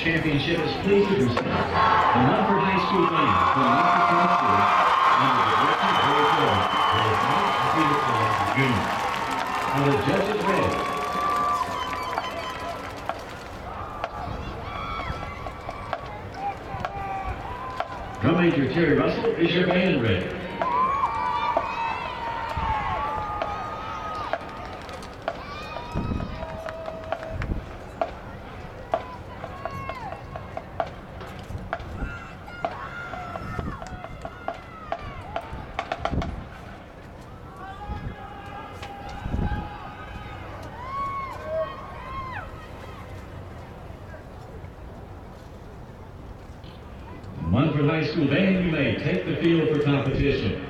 Championship is pleased to present the Munford High School Band from Munford, Tennessee, under the direction of Roy Jordan, with Mike Peterson Jr. Are the judges ready? Drum Major Terry Russell, is your band ready? Munford High School Band, you may take the field for competition.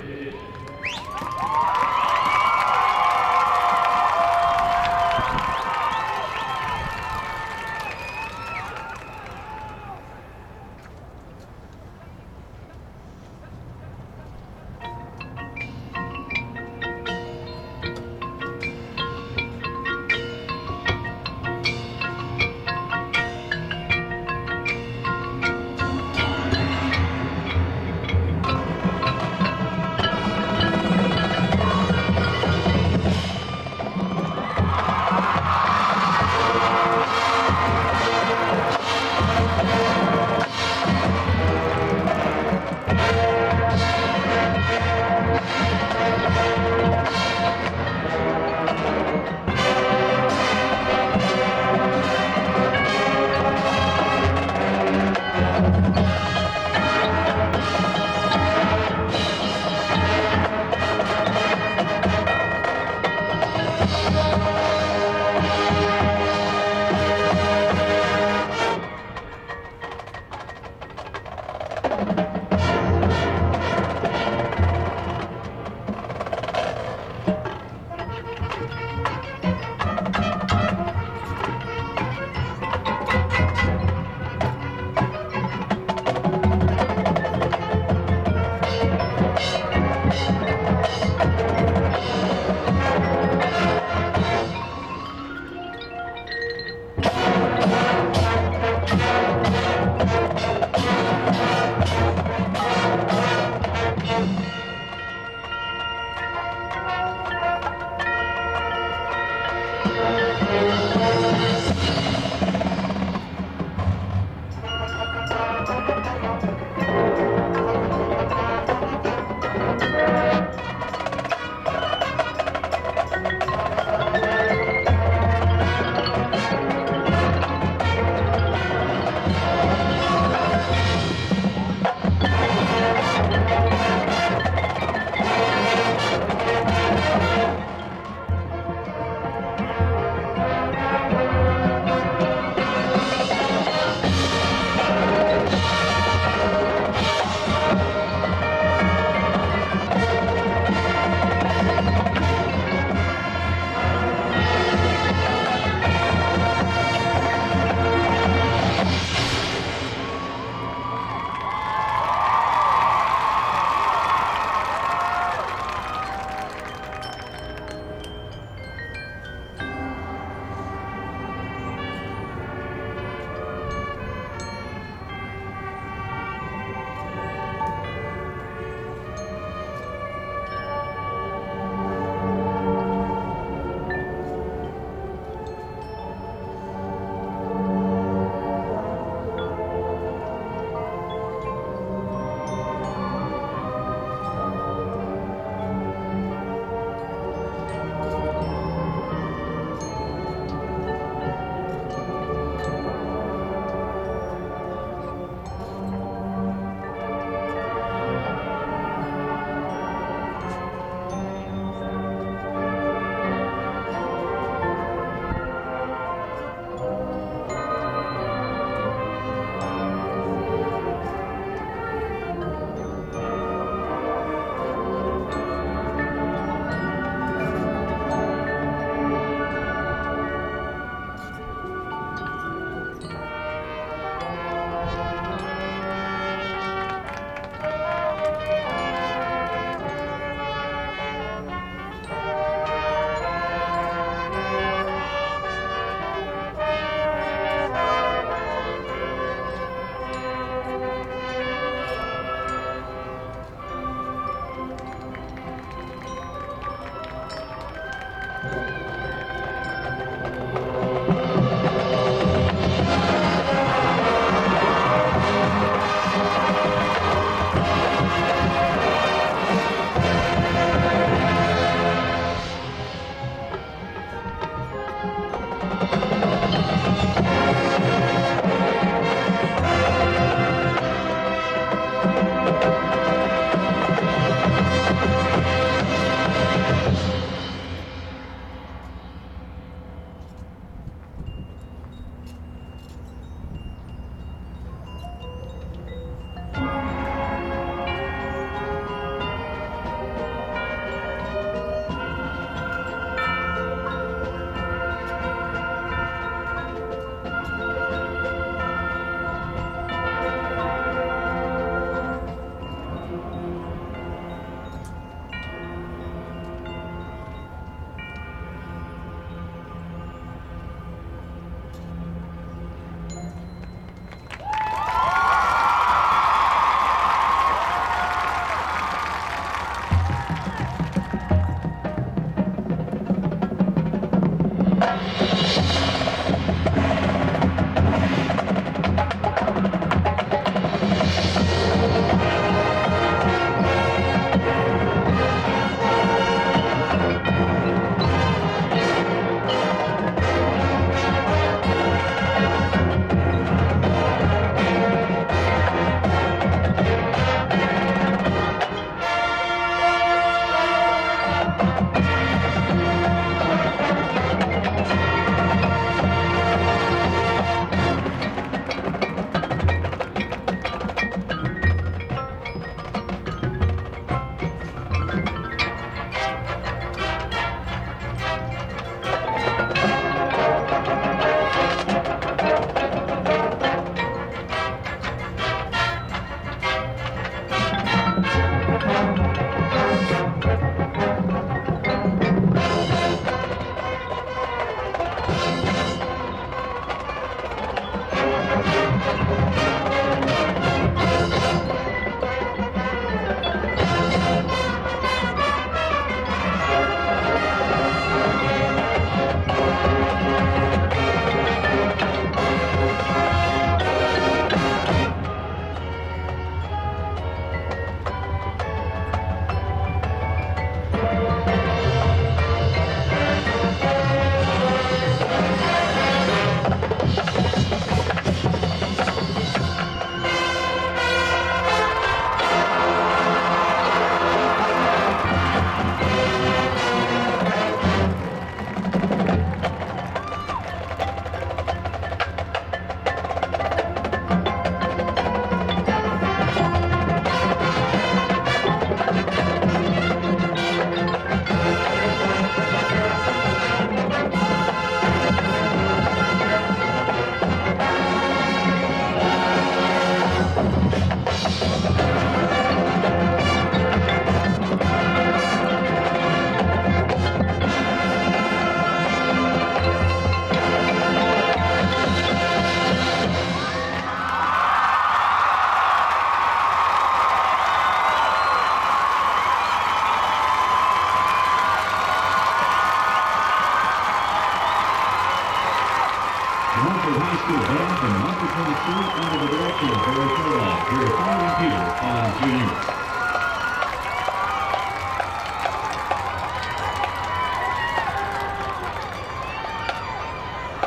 Tennessee under the direction of Barry Kellogg. Here are and Peter on juniors.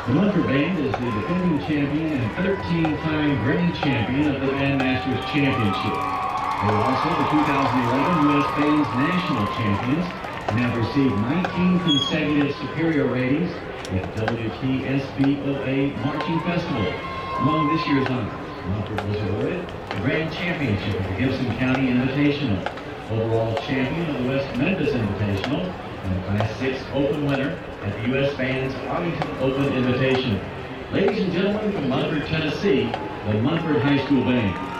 The Munford Band is the defending champion and 13-time grand champion of the Bandmasters Championship. They were also the 2011 U.S. Bands National Champions and have received 19 consecutive superior ratings at WTSBOA Marching Festival. Among this year's honors, was awarded the Grand Championship of the Gibson County Invitational, overall champion of the West Memphis Invitational, and the Class 6 Open winner at the U.S. Bands Arlington Open Invitational. Ladies and gentlemen from Munford, Tennessee, the Munford High School Band.